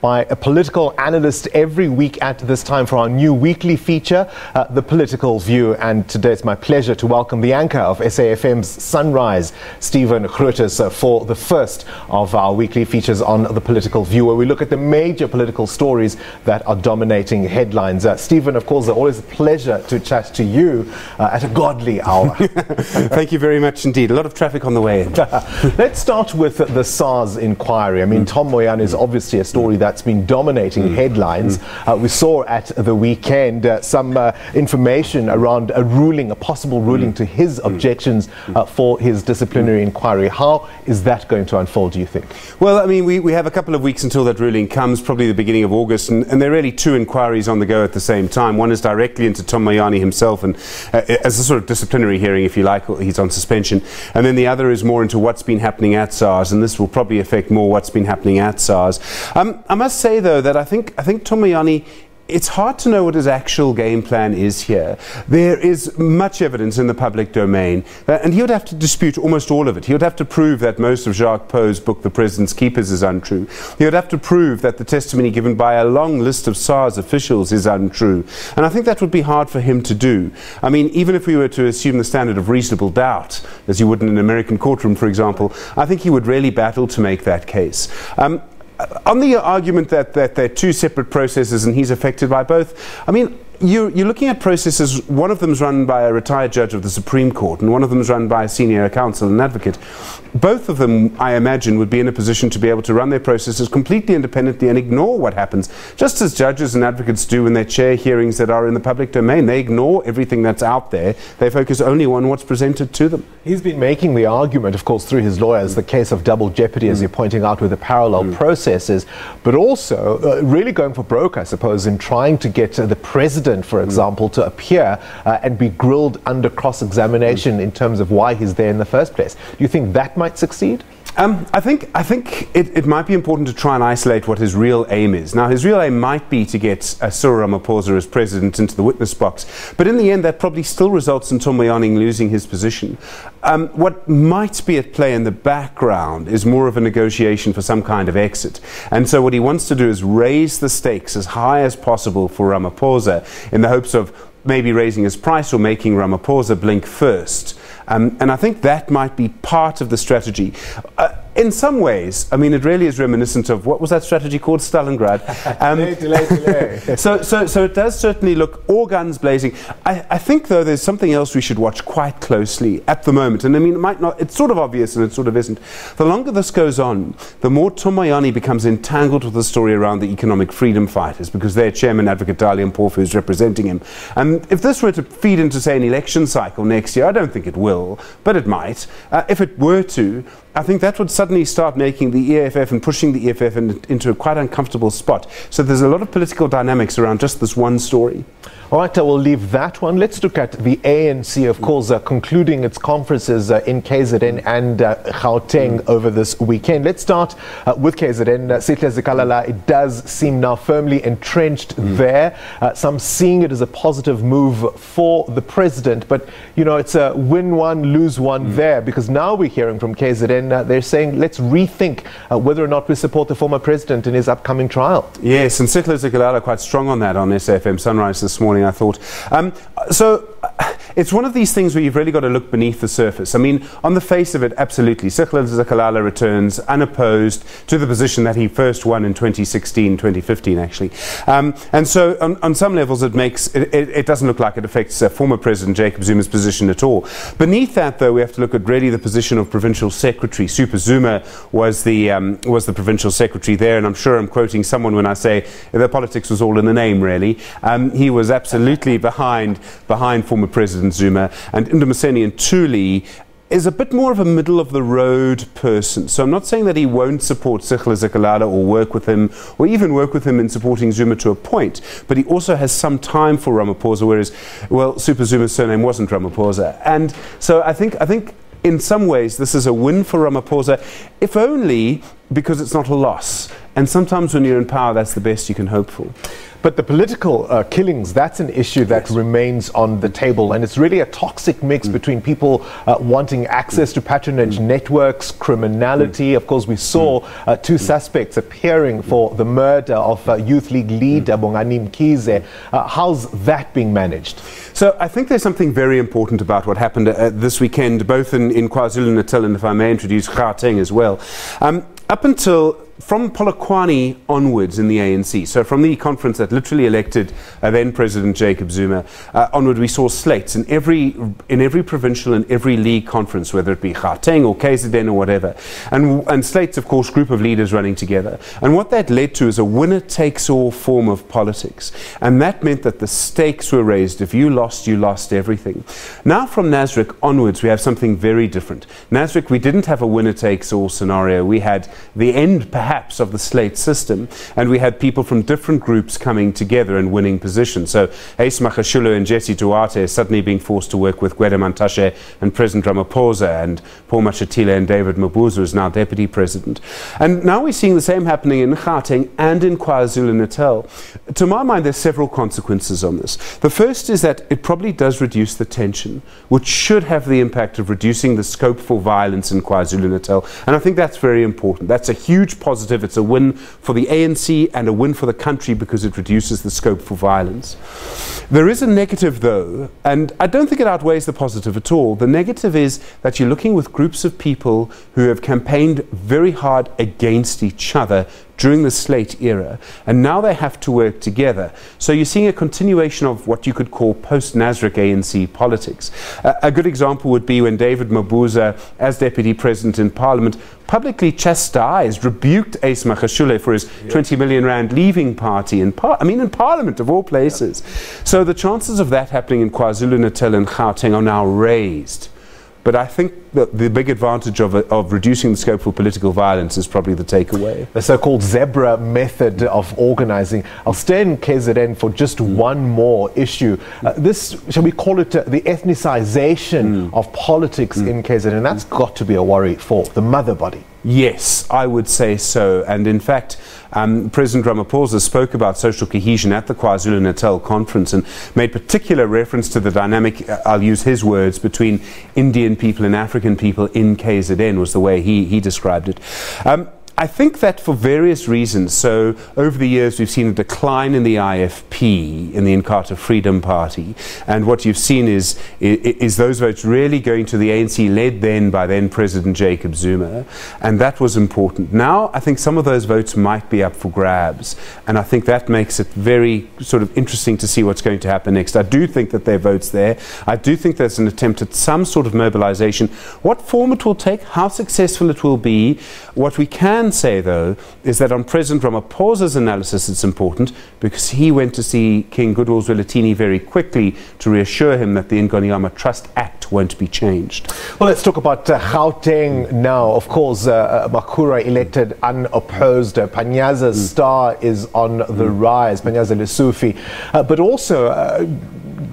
by a political analyst every week at this time for our new weekly feature, uh, The Political View. And today it's my pleasure to welcome the anchor of SAFM's Sunrise, Stephen Grootes, uh, for the first of our weekly features on The Political View, where we look at the major political stories that are dominating headlines. Uh, Stephen, of course, it's always a pleasure to chat to you uh, at a godly hour. Thank you very much indeed. A lot of traffic on the way. Let's start with the SARS inquiry. I mean, mm. Tom Moyane is obviously a story that that's been dominating mm. headlines. Mm. Uh, we saw at the weekend uh, some uh, information around a ruling, a possible ruling mm. to his mm. objections uh, for his disciplinary inquiry. How is that going to unfold, do you think? Well, I mean, we, we have a couple of weeks until that ruling comes, probably the beginning of August, and, and there are really two inquiries on the go at the same time. One is directly into Tom Moyane himself, and uh, as a sort of disciplinary hearing, if you like, he's on suspension. And then the other is more into what's been happening at SARS, and this will probably affect more what's been happening at SARS. Um, I must say, though, that I think, I think Tom Moyane it's hard to know what his actual game plan is here. There is much evidence in the public domain, that, and he would have to dispute almost all of it. He would have to prove that most of Jacques Pauw's book, The President's Keepers, is untrue. He would have to prove that the testimony given by a long list of SARS officials is untrue. And I think that would be hard for him to do. I mean, even if we were to assume the standard of reasonable doubt, as you would in an American courtroom, for example, I think he would really battle to make that case. Um, on the argument that, that they're two separate processes and he's affected by both, I mean, you're, you're, looking at processes, one of them is run by a retired judge of the Supreme Court, and one of them is run by a senior counsel and advocate. Both of them, I imagine, would be in a position to be able to run their processes completely independently and ignore what happens, just as judges and advocates do when they chair hearings that are in the public domain. They ignore everything that's out there, they focus only on what's presented to them. He's been making the argument, of course, through his lawyers, the case of double jeopardy, mm. as you're pointing out, with the parallel mm. processes, but also uh, really going for broke, I suppose, in trying to get uh, the president president, for example, to appear uh, and be grilled under cross examination in terms of why he's there in the first place. Do you think that might succeed? Um, I think, I think it, it, might be important to try and isolate what his real aim is. Now, his real aim might be to get uh, Cyril Ramaphosa as president into the witness box, but in the end, that probably still results in Tom Moyane losing his position. Um, what might be at play in the background is more of a negotiation for some kind of exit. And so, what he wants to do is raise the stakes as high as possible for Ramaphosa in the hopes of maybe raising his price or making Ramaphosa blink first. Um, and I think that might be part of the strategy. Uh, in some ways, I mean, it really is reminiscent of what was that strategy called? Stalingrad. Um, delay, delay, delay. so, so, so it does certainly look all guns blazing. I, I, think, though, there's something else we should watch quite closely at the moment. And I mean, it might not, it's sort of obvious and it sort of isn't. The longer this goes on, the more Tom becomes entangled with the story around the economic freedom fighters because their chairman, Advocate Dali Mpofu, is representing him. And if this were to feed into, say, an election cycle next year, I don't think it will, but it might. Uh, if it were to, I think that would suddenly start making the EFF and pushing the EFF in, into a quite uncomfortable spot. So there's a lot of political dynamics around just this one story. All right, I will leave that one. Let's look at the ANC, of course, uh, concluding its conferences uh, in KZN and uh, Gauteng mm. over this weekend. Let's start uh, with KZN. Uh, Zikalala, it does seem now firmly entrenched mm. there. Uh, some seeing it as a positive move for the president, but, you know, it's a win one, lose one mm. there because now we're hearing from KZN, uh, they're saying, let's rethink whether or not we support the former president in his upcoming trial. Yes, and Sihle Zikalala quite strong on that on SFM Sunrise this morning morning, I thought. Um, so it's one of these things where you've really got to look beneath the surface. I mean, on the face of it, absolutely. Sihle Zikalala returns unopposed to the position that he first won in 2016, 2015, actually. Um, and so, on, on, some levels, it makes it, it, it, doesn't look like it affects uh, former President Jacob Zuma's position at all. Beneath that, though, we have to look at really the position of provincial secretary. Super Zuma was the um, was the provincial secretary there, and I'm sure I'm quoting someone when I say the politics was all in the name. Really, um, he was absolutely behind behind former President President Zuma, and Mdumiseni Ntuli is a bit more of a middle of the road person. So I'm not saying that he won't support Sihle Zikalala or work with him, or even work with him in supporting Zuma to a point, but he also has some time for Ramaphosa, whereas, well, Super Zuma's surname wasn't Ramaphosa. And so I think, I think in some ways this is a win for Ramaphosa, if only because it's not a loss And sometimes when you're in power, that's the best you can hope for. But the political uh, killings, that's an issue that yes. remains on the table. And it's really a toxic mix mm. between people uh, wanting access mm. to patronage mm. networks, criminality. Mm. Of course, we saw mm. uh, two mm. suspects appearing for the murder of uh, Youth League leader Bongani Mkhize. Uh, how's that being managed? So I think there's something very important about what happened uh, this weekend, both in, in KwaZulu-Natal and if I may introduce Gauteng as well. Um, up until from Polokwane onwards in the ANC, so from the conference that literally elected uh, then President Jacob Zuma uh, onward, we saw slates in every in every provincial and every league conference, whether it be Gauteng or KZN or whatever, and and slates, of course, group of leaders running together. And what that led to is a winner-takes-all form of politics, and that meant that the stakes were raised. If you lost, you lost everything. Now, from Nasrec onwards, we have something very different. Nasrec, we didn't have a winner-takes-all scenario. We had the end, perhaps perhaps of the slate system. And we had people from different groups coming together and winning positions. So Ace Magashule and Jesse Duarte suddenly being forced to work with Gwede Mantashe and President Ramaphosa and Paul Mashatile and David Mabuza is now deputy president. And now we're seeing the same happening in Gauteng and in KwaZulu-Natal. To my mind, there's several consequences on this. The first is that it probably does reduce the tension, which should have the impact of reducing the scope for violence in KwaZulu-Natal. And I think that's very important. That's a huge positive positive. It's a win for the ANC and a win for the country because it reduces the scope for violence. There is a negative, though, and I don't think it outweighs the positive at all. The negative is that you're looking with groups of people who have campaigned very hard against each other during the slate era, and now they have to work together. So you're seeing a continuation of what you could call post Nasrec ANC politics. Uh, a good example would be when David Mabuza, as deputy president in parliament, publicly chastised, rebuked Ace Magashule for his yeah. 20 million rand leaving party in par- I mean in parliament of all places. So the chances of that happening in KwaZulu-Natal and Gauteng are now raised. But I think that the big advantage of, of reducing the scope for political violence is probably the takeaway. The so called zebra method of organizing. I'll stay in KZN for just mm. one more issue. Uh, this, shall we call it uh, the ethnicization mm. of politics mm. in KZN? That's got to be a worry for the mother body. Yes, I would say so. And in fact, um, President Ramaphosa spoke about social cohesion at the KwaZulu Natal conference and made particular reference to the dynamic, uh, I'll use his words, between Indian people and African people in KZN, was the way he, he described it. Um, I think that for various reasons. So, over the years, we've seen a decline in the IFP, in the Inkatha Freedom Party. And what you've seen is, is, is those votes really going to the ANC, led then by then President Jacob Zuma. And that was important. Now, I think some of those votes might be up for grabs. And I think that makes it very sort of interesting to see what's going to happen next. I do think that there are votes there. I do think there's an attempt at some sort of mobilization. What form it will take, how successful it will be, what we can can say, though, is that on President Ramaphosa's analysis, it's important because he went to see King Goodwill Zwelithini very quickly to reassure him that the Ingonyama Trust Act won't be changed. Well, let's talk about uh, Gauteng now. Of course, uh, uh Makhura elected unopposed. Uh, Panyaza's mm. star is on mm. the rise, Panyaza Lesufi. Uh, but also, uh,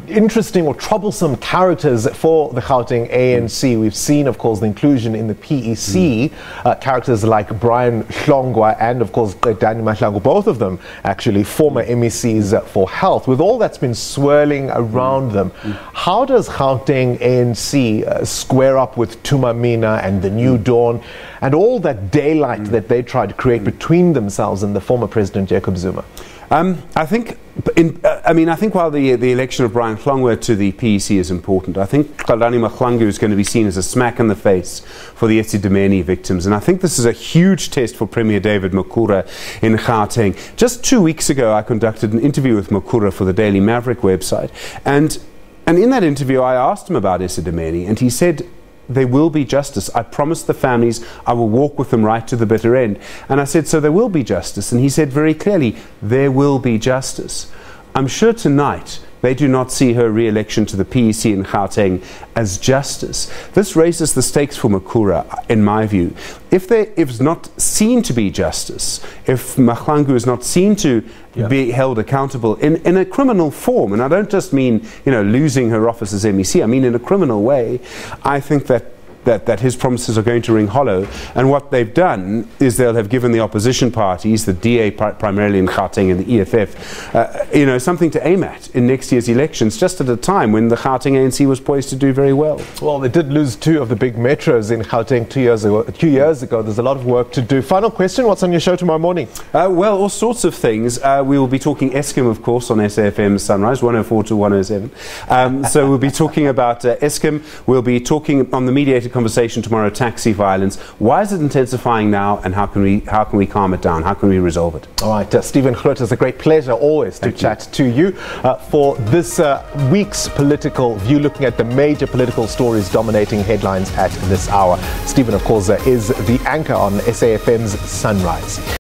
interesting or troublesome characters for the Gauteng ANC. We've seen, of course, the inclusion in the PEC, mm. uh, characters like Brian Hlongwa and, of course, Qedani Mahlangu, both of them actually former MECs for health. With all that's been swirling around mm. them, mm. how does Gauteng ANC uh, square up with Thuma Mina and the New mm. Dawn and all that daylight mm. that they tried to create mm. between themselves and the former President Jacob Zuma? Um, I think, in, uh, I mean, I think while the the election of Brian Hlongwa to the PEC is important, I think Qedani Mahlangu is going to be seen as a smack in the face for the Esidimeni victims, and I think this is a huge test for Premier David Makhura in Gauteng. Just two weeks ago, I conducted an interview with Makhura for the Daily Maverick website, and and in that interview, I asked him about Esidimeni, and he said there will be justice. I promised the families I will walk with them right to the bitter end. And I said, So there will be justice. And he said very clearly, There will be justice. I'm sure tonight they do not see her re election to the PEC in Gauteng as justice. This raises the stakes for Makhura, in my view. If there is not seen to be justice, if Mahlangu is not seen to yeah. be held accountable in, in a criminal form, and I don't just mean you know losing her office as MEC, I mean in a criminal way, I think that that, that his promises are going to ring hollow. And what they've done is they'll have given the opposition parties, the DA pri- primarily in Gauteng and the EFF, uh, you know, something to aim at in next year's elections, just at a time when the Gauteng ANC was poised to do very well. Well, they did lose two of the big metros in Gauteng two years ago. Two years ago, there's a lot of work to do. Final question: What's on your show tomorrow morning? Uh, well, all sorts of things. Uh, we will be talking Eskom, of course, on SAFM Sunrise 104 to 107. Um, so we'll be talking about uh, Eskom. We'll be talking on the mediated conversation tomorrow, taxi violence. Why is it intensifying now, and how can we how can we calm it down? How can we resolve it? All right, uh, Stephen Groot, it's a great pleasure always to you. chat to you uh, for this uh, week's political view, looking at the major political stories dominating headlines at this hour. Stephen, of course, uh, is the anchor on SAFM's Sunrise.